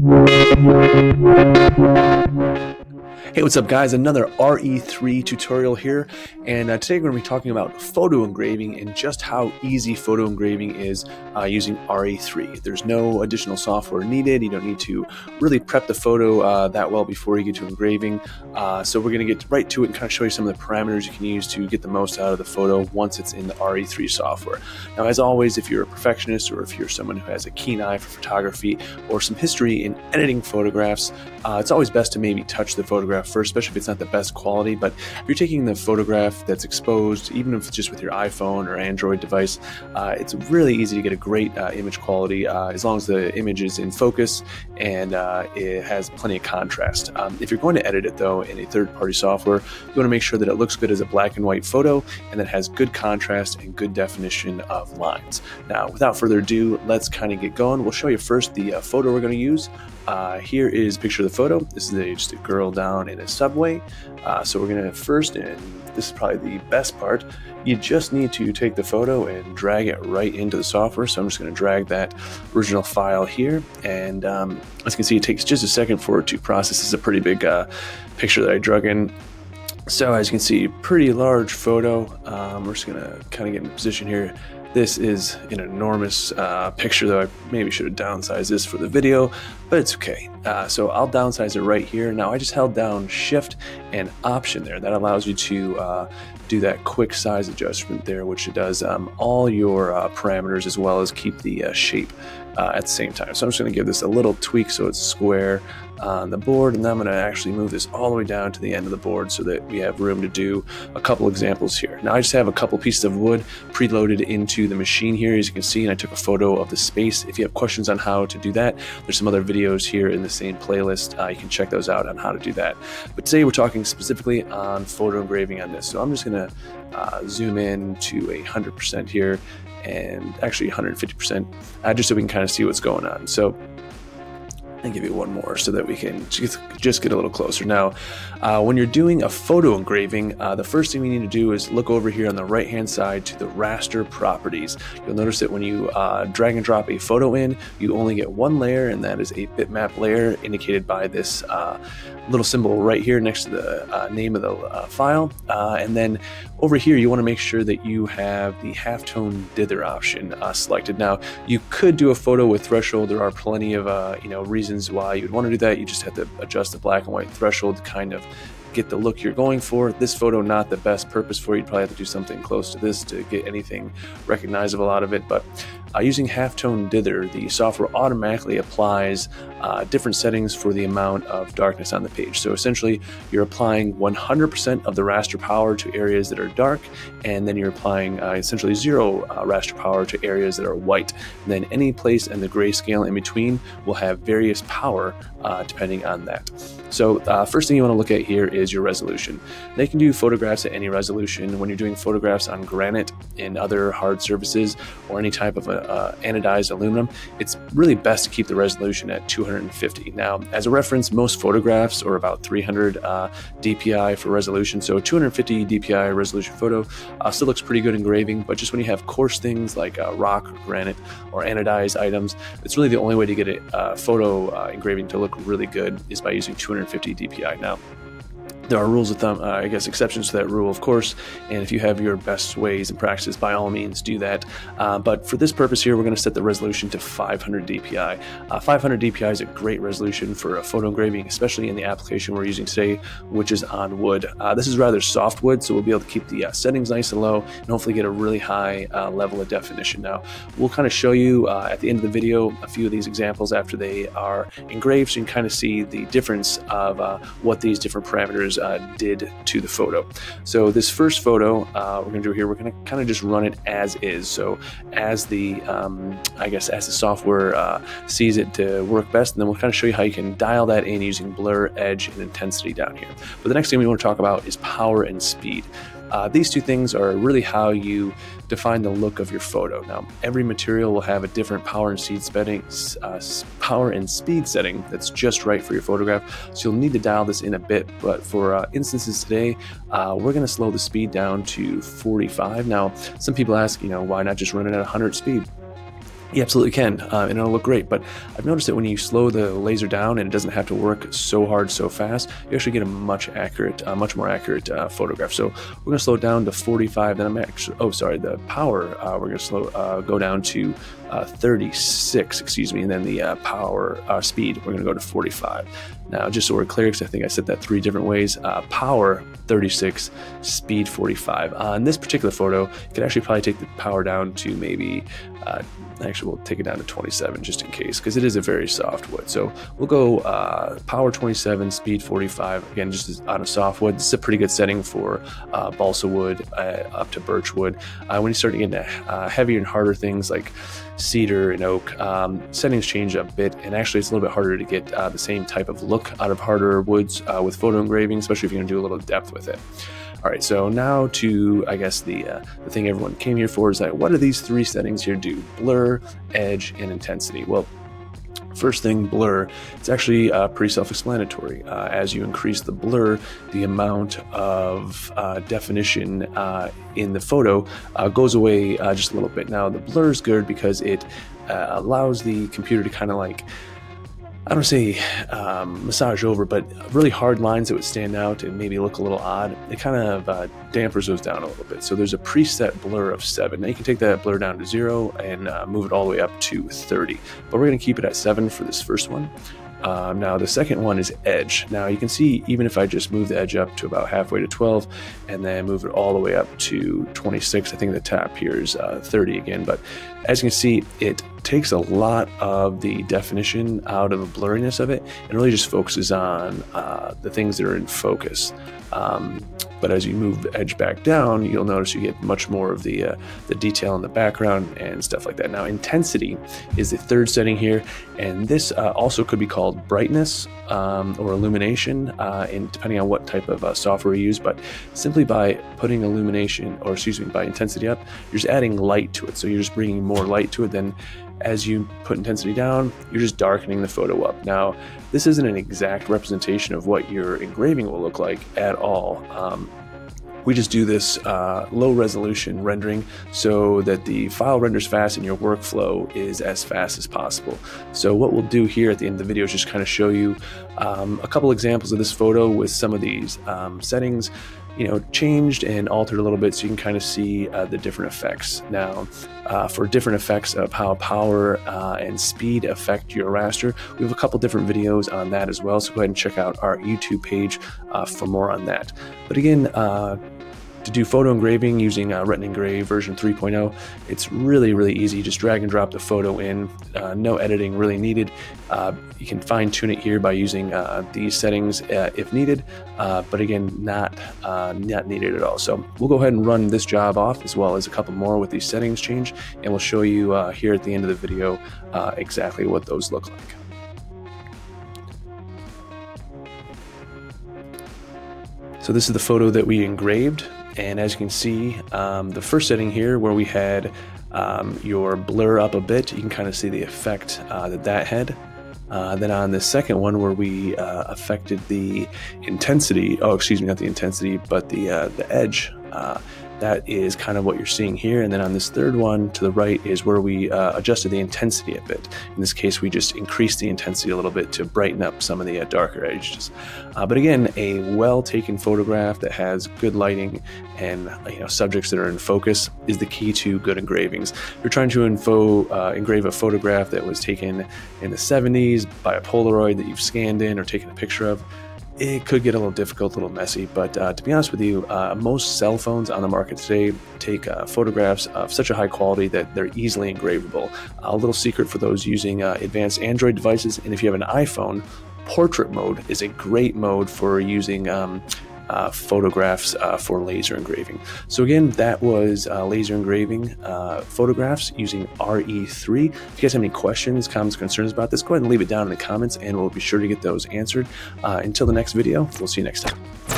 Thank you. Hey, what's up, guys? Another RE3 tutorial here, and uh, today we're going to be talking about photo engraving and just how easy photo engraving is uh, using RE3. There's no additional software needed. You don't need to really prep the photo uh, that well before you get to engraving. Uh, so we're going to get right to it and kind of show you some of the parameters you can use to get the most out of the photo once it's in the RE3 software. Now, as always, if you're a perfectionist or if you're someone who has a keen eye for photography or some history in editing photographs, uh, it's always best to maybe touch the photograph first, especially if it's not the best quality. But if you're taking the photograph that's exposed, even if it's just with your iPhone or Android device, uh, it's really easy to get a great uh, image quality uh, as long as the image is in focus and uh, it has plenty of contrast. Um, if you're going to edit it though in a third-party software, you want to make sure that it looks good as a black and white photo and that has good contrast and good definition of lines. Now, without further ado, let's kind of get going. We'll show you first the uh, photo we're going to use. Uh, here is a picture of the photo. This is a, just a girl down in a subway. Uh, so we're going to first, and this is probably the best part, you just need to take the photo and drag it right into the software. So I'm just going to drag that original file here. And um, as you can see, it takes just a second for it to process. This is a pretty big uh, picture that I drug in. So as you can see, pretty large photo. Um, we're just going to kind of get in position here. This is an enormous uh, picture, though I maybe should have downsized this for the video, but it's okay. Uh, so I'll downsize it right here. Now I just held down Shift and Option there. That allows you to uh, do that quick size adjustment there, which does um, all your uh, parameters as well as keep the uh, shape uh, at the same time. So I'm just going to give this a little tweak so it's square on the board and then I'm going to actually move this all the way down to the end of the board so that we have room to do a couple examples here. Now I just have a couple pieces of wood preloaded into the machine here as you can see and I took a photo of the space. If you have questions on how to do that, there's some other videos here in the same playlist. Uh, you can check those out on how to do that. But today we're talking specifically on photo engraving on this. So I'm just going to uh, zoom in to a 100% here and actually 150% uh, just so we can kind of see what's going on. So and give you one more so that we can just, get a little closer. Now, uh, when you're doing a photo engraving, uh, the first thing we need to do is look over here on the right hand side to the raster properties. You'll notice that when you uh, drag and drop a photo in, you only get one layer, and that is a bitmap layer indicated by this uh, little symbol right here next to the uh, name of the uh, file. and then over here, you want to make sure that you have the halftone dither option selected. Now, you could do a photo with threshold. There are plenty of you know reasons reasons why you'd want to do that. You just have to adjust the black and white threshold to kind of get the look you're going for. This photo not the best purpose for you. You'd probably have to do something close to this to get anything recognizable out of it. But uh, using halftone dither, the software automatically applies uh, different settings for the amount of darkness on the page. So essentially, you're applying 100% of the raster power to areas that are dark, and then you're applying uh, essentially zero uh, raster power to areas that are white. And then any place in the grayscale in between will have various power uh, depending on that. So uh, first thing you want to look at here is your resolution. They can do photographs at any resolution. When you're doing photographs on granite and other hard surfaces or any type of uh, anodized aluminum, it's really best to keep the resolution at 250. Now, as a reference, most photographs are about 300 uh, DPI for resolution. So 250 DPI resolution photo uh, still looks pretty good engraving, but just when you have coarse things like uh, rock, granite, or anodized items, it's really the only way to get a uh, photo uh, engraving to look really good is by using 250 DPI. Now, there are rules of thumb, uh, I guess, exceptions to that rule, of course. And if you have your best ways and practices, by all means, do that. Uh, but for this purpose here, we're going to set the resolution to 500 DPI. Uh, 500 DPI is a great resolution for a photo engraving, especially in the application we're using today, which is on wood. Uh, this is rather soft wood, so we'll be able to keep the uh, settings nice and low and hopefully get a really high uh, level of definition. Now, we'll kind of show you at the end of the video a few of these examples after they are engraved, so you can kind of see the difference of what these different parameters uh, did to the photo. So this first photo uh, we're to do here, we're to kind of just run it as is. So as the, um, I guess, as the software uh, sees it to work best, and then we'll kind of show you how you can dial that in using blur, edge, and intensity down here. But the next thing we want to talk about is power and speed. Uh, these two things are really how you define the look of your photo. Now, every material will have a different power and speed setting, uh, power and speed setting that's just right for your photograph. So you'll need to dial this in a bit. But for uh, instances today, uh, we're going to slow the speed down to 45. Now, some people ask, you know, why not just run it at 100 speed? You absolutely can, uh, and it'll look great. But I've noticed that when you slow the laser down and it doesn't have to work so hard so fast, you actually get a much accurate, uh, much more accurate uh, photograph. So we're going to slow it down to 45. Then I'm actually, oh, sorry, the power uh, we're going to slow uh, go down to uh, 36, excuse me, and then the power speed we're going to go to 45. Now, just so we're clear, because I think I said that three different ways, power 36, speed 45. in this particular photo, you can actually probably take the power down to maybe uh, actually, we'll take it down to 27 just in case, because it is a very soft wood. So we'll go uh, power 27, speed 45. Again, just on a soft wood. This is a pretty good setting for uh, balsa wood uh, up to birch wood. Uh, when you start getting into uh, heavier and harder things like cedar and oak, um, settings change a bit, and actually it's a little bit harder to get the same type of look out of harder woods with photo engraving, especially if you're going to do a little depth with it. All right, so now to, I guess, the, uh, the thing everyone came here for is that what do these three settings here do? Blur, edge, and intensity. Well, First thing, blur. It's actually uh, pretty self explanatory. Uh, as you increase the blur, the amount of uh, definition uh, in the photo uh, goes away uh, just a little bit. Now, the blur is good because it allows the computer to kind of like I don't say um, massage over, but really hard lines that would stand out and maybe look a little odd, it kind of uh, dampers those down a little bit. So there's a preset blur of 7. Now you can take that blur down to 0 and uh, move it all the way up to 30. But we're going to keep it at 7 for this first one. Um, now the second one is edge. Now you can see even if I just move the edge up to about halfway to 12 and then move it all the way up to 26, I think the tap here is uh, 30 again. But as you can see, it takes a lot of the definition out of the blurriness of it and really just focuses on uh, the things that are in focus. Um, but as you move the edge back down, you'll notice you get much more of the uh, the detail in the background and stuff like that. Now, intensity is the third setting here, and this uh, also could be called brightness um, or illumination, uh, in, depending on what type of uh, software you use. But simply by putting illumination, or excuse me, by intensity up, you're just adding light to it. So you're just bringing more light to it than as you put intensity down, you're just darkening the photo up. Now, this isn't an exact representation of what your engraving will look like at all. Um, we just do this uh, low resolution rendering so that the file renders fast and your workflow is as fast as possible. So what we'll do here at the end of the video is just kind of show you um, a couple examples of this photo with some of these um, settings you know, changed and altered a little bit so you can kind of see uh, the different effects. Now, uh, for different effects of how power uh, and speed affect your raster, we have a couple different videos on that as well. So go ahead and check out our YouTube page uh, for more on that. But again, uh, to do photo engraving using uh, Retina Engrave version 3.0. It's really, really easy. Just drag and drop the photo in. Uh, no editing really needed. Uh, you can fine tune it here by using uh, these settings uh, if needed, uh, but again, not not needed at all. So we'll go ahead and run this job off as well as a couple more with these settings change, and we'll show you here at the end of the video exactly what those look like. So this is the photo that we engraved. And as you can see, um, the first setting here where we had um, your blur up a bit, you can kind of see the effect uh, that that had. Uh, then on the second one where we uh, affected the intensity, oh, excuse me, not the intensity, but the, uh, the edge uh, that is kind of what you're seeing here. And then on this third one to the right is where we uh, adjusted the intensity a bit. In this case, we just increased the intensity a little bit to brighten up some of the uh, darker edges. Uh, but again, a well taken photograph that has good lighting and you know subjects that are in focus is the key to good engravings. If you're trying to info, uh, engrave a photograph that was taken in the 70s by a Polaroid that you've scanned in or taken a picture of, it could get a little difficult, a little messy. But uh, to be honest with you, uh, most cell phones on the market today take uh, photographs of such a high quality that they're easily engravable. a little secret for those using uh, advanced Android devices, and if you have an iPhone, portrait mode is a great mode for using um, uh, photographs uh, for laser engraving. So again, that was uh, laser engraving uh, photographs using RE3. If you guys have any questions, comments, concerns about this, go ahead and leave it down in the comments and we'll be sure to get those answered. Uh, until the next video, we'll see you next time.